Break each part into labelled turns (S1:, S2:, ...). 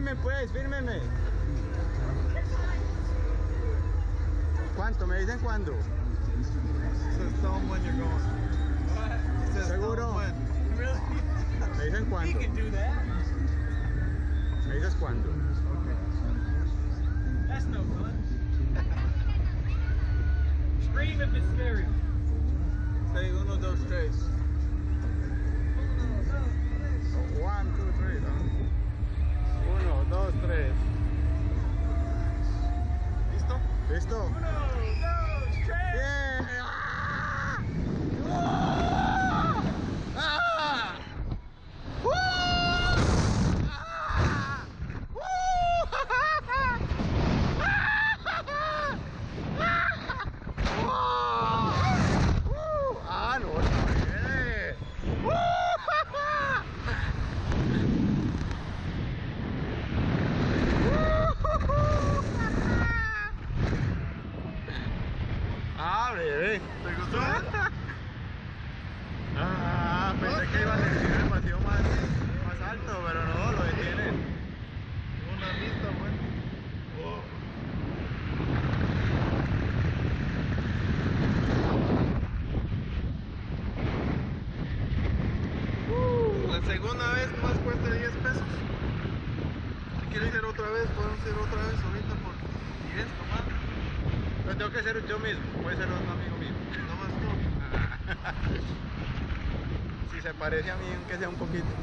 S1: Fírmeme pues, fírmeme. ¿Cuánto? ¿Me dicen cuándo? Seguro. ¿Me dicen cuándo? ¿Me dices cuándo?
S2: That's no fun. Scream if it's scary.
S3: ¿Listo?
S1: ¡Ah, bebé!
S3: ¿Te gustó?
S1: Ah, pensé que iba a ser demasiado más, más alto, pero no, lo detienen.
S3: Una vista, bueno. La segunda vez más cuesta 10 pesos. Si quieres ir otra vez, podemos ir otra vez ahorita por 10 nomás.
S1: Lo tengo que hacer yo mismo, puede ser un amigo mío.
S3: Nomás tú.
S1: Si se parece a mí, aunque sea un poquito.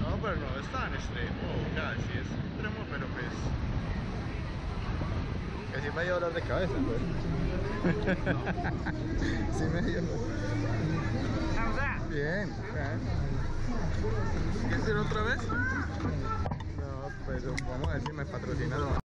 S1: No, pero no es tan extremo. Ya, sí es extremo, pero pues. Que sí me dio dolor de cabeza, pues. sí me dio. Bien, bien.
S3: ¿Quieres ir otra vez?
S1: Vamos a si me patrocina.